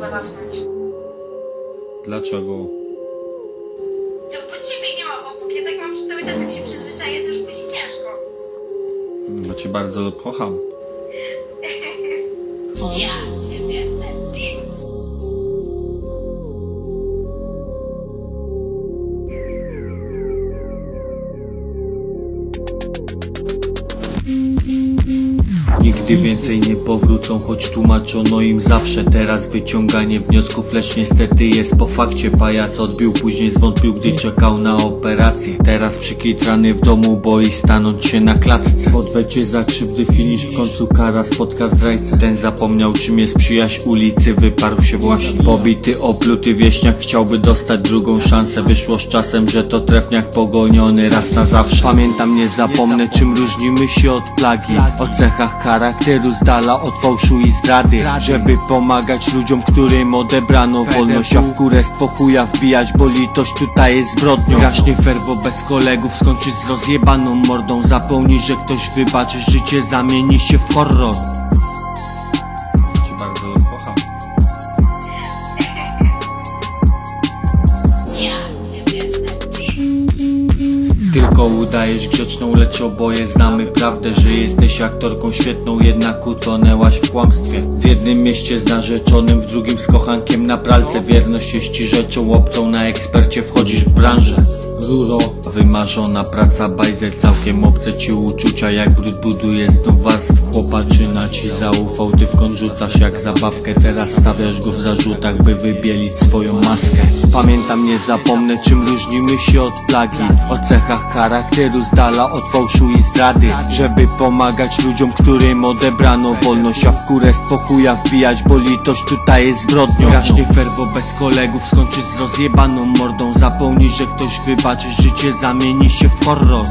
mogę zasnąć. Dlaczego? No bo ciebie nie ma obok, ja tak mam że cały czas jak się przyzwyczaję, to już będzie ciężko. Bo cię bardzo kocham. Ja ciebie Nigdy więcej nie powrócą, choć tłumaczono im zawsze Teraz wyciąganie wniosków, lecz niestety jest po fakcie. Pajac odbił, później zwątpił, gdy czekał na operację. Teraz przykitrany w domu boi stanąć się na klatce. W odwecie za krzywdy finisz, w końcu kara spotka zdrajcę. Ten zapomniał czym jest przyjaźń ulicy, wyparł się właśnie. Pobity, opluty wieśniak chciałby dostać drugą szansę. Wyszło z czasem, że to trefniak pogoniony raz na zawsze. Pamiętam, nie zapomnę czym różnimy się od plagi. O cechach charakteru z dala od fałszu i zdrady Żeby pomagać ludziom, którym odebrano wolność A w kurestwo chuja wbijać, bo litość tutaj jest zbrodnią. Gaśnie fair wobec kolegów, skończysz z rozjebaną mordą. Zapomnij, że ktoś wybaczy, życie zamieni się w horror Tylko udajesz grzeczną, lecz oboje znamy prawdę Że jesteś aktorką świetną, jednak utonęłaś w kłamstwie. W jednym mieście z narzeczonym, w drugim z kochankiem na pralce. Wierność jest ci rzeczą obcą, na ekspercie wchodzisz w branżę. Ruro, wymarzona praca, bajzer całkiem obce ci uczucia Jak brud buduje znów warstw, chłopaczyna ci zaufał Ty wkąt rzucasz jak zabawkę, teraz stawiasz go w zarzutach By wybielić swoją maskę. Pamiętam, nie zapomnę czym różnimy się od plagi. O cechach charakteru z dala od fałszu i zdrady. Żeby pomagać ludziom, którym odebrano wolność. A w kurestwo chuja wbijać, bo litość tutaj jest zbrodnią. Gaśnie fair wobec kolegów, skończysz z rozjebaną mordą. Zapomnij, że ktoś wybaczy, życie zamieni się w horror